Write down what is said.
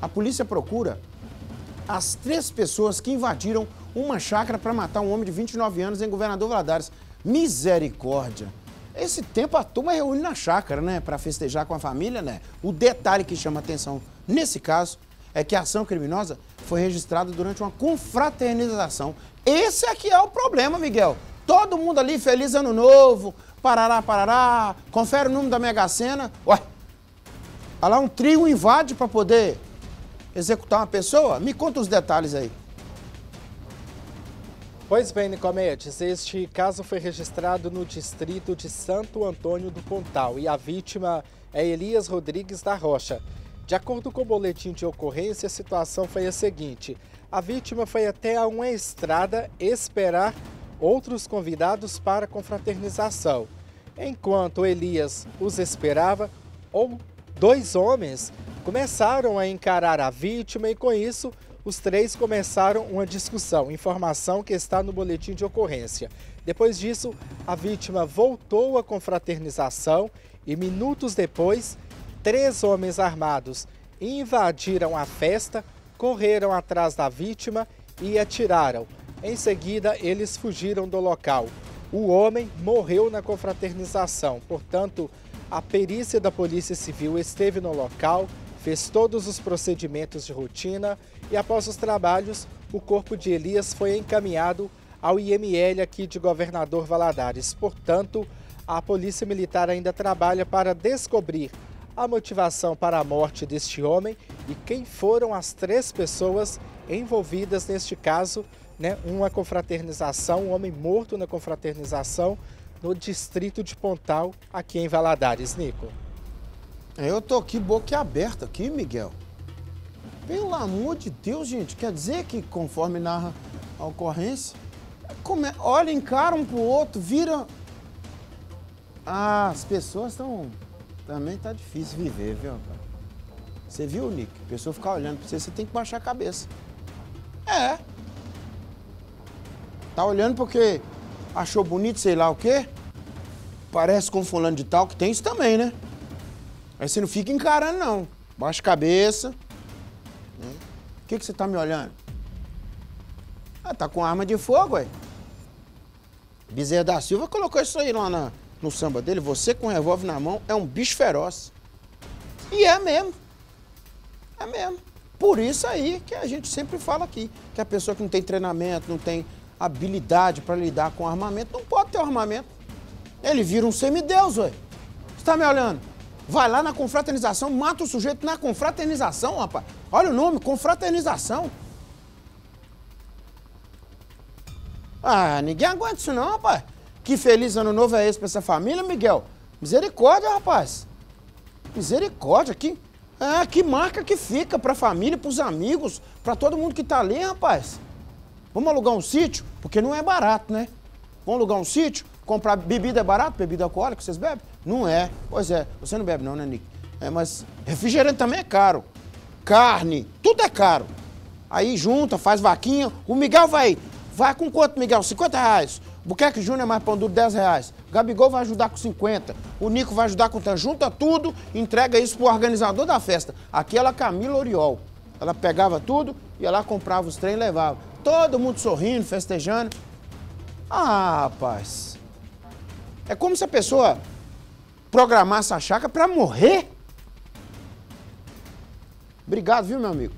A polícia procura as três pessoas que invadiram uma chácara para matar um homem de 29 anos em Governador Valadares. Misericórdia! Esse tempo a turma reúne na chácara, né, para festejar com a família, né? O detalhe que chama atenção nesse caso é que a ação criminosa foi registrada durante uma confraternização. Esse aqui é o problema, Miguel. Todo mundo ali feliz ano novo, parará, parará, confere o número da Mega Sena. Ué, olha lá um trio invade para poder executar uma pessoa? Me conta os detalhes aí. Pois bem, Nicomedes, este caso foi registrado no distrito de Santo Antônio do Pontal e a vítima é Elias Rodrigues da Rocha. De acordo com o boletim de ocorrência, a situação foi a seguinte: a vítima foi até uma estrada esperar outros convidados para confraternização. Enquanto Elias os esperava, dois homens começaram a encarar a vítima e, com isso, os três começaram uma discussão, informação que está no boletim de ocorrência. Depois disso, a vítima voltou à confraternização e, minutos depois, três homens armados invadiram a festa, correram atrás da vítima e atiraram. Em seguida, eles fugiram do local. O homem morreu na confraternização, portanto, a perícia da Polícia Civil esteve no local, fez todos os procedimentos de rotina e, após os trabalhos, o corpo de Elias foi encaminhado ao IML aqui de Governador Valadares. Portanto, a Polícia Militar ainda trabalha para descobrir a motivação para a morte deste homem e quem foram as três pessoas envolvidas neste caso, né? Uma confraternização, um homem morto na confraternização no distrito de Pontal, aqui em Valadares, Nico. É, eu tô aqui boca aberta aqui, Miguel. Pelo amor de Deus, gente, quer dizer que conforme narra a ocorrência, come... olha, encara um pro outro, vira. Ah, as pessoas estão também tá difícil viver, viu, rapaz? Você viu, Nick? A pessoa ficar olhando pra você, você tem que baixar a cabeça. É. Tá olhando porque achou bonito, sei lá o quê? Parece com fulano de tal, que tem isso também, né? Aí você não fica encarando, não. Baixa a cabeça. O né? que, que você tá me olhando? Ah, tá com arma de fogo, ué. Bezerra da Silva colocou isso aí lá na, no samba dele, você com um revólver na mão é um bicho feroz. E é mesmo. É mesmo. Por isso aí que a gente sempre fala aqui, que a pessoa que não tem treinamento, não tem habilidade para lidar com armamento, não pode ter armamento. Ele vira um semideus, ué. Você tá me olhando? Vai lá na confraternização, mata o sujeito na confraternização, rapaz. Olha o nome, confraternização. Ah, ninguém aguenta isso não, rapaz. Que feliz ano novo é esse pra essa família, Miguel? Misericórdia, rapaz. Misericórdia. Que, é, que marca que fica pra família, pros amigos, pra todo mundo que tá ali, rapaz. Vamos alugar um sítio? Porque não é barato, né? Vamos alugar um sítio? Comprar bebida é barato? Bebida alcoólica, vocês bebem? Não é. Pois é. Você não bebe não, né, Nick? É, mas refrigerante também é caro. Carne, tudo é caro. Aí junta, faz vaquinha. O Miguel vai. Vai com quanto, Miguel? 50 reais. Buquerque Júnior é mais pão duro, 10 reais. Gabigol vai ajudar com 50. O Nico vai ajudar com tanto. Junta tudo, entrega isso pro organizador da festa. Aquela Camila Oriol. Ela pegava tudo, ia lá, comprava os trem e levava. Todo mundo sorrindo, festejando. Ah, rapaz. É como se a pessoa programasse a chácara para morrer. Obrigado, viu, meu amigo?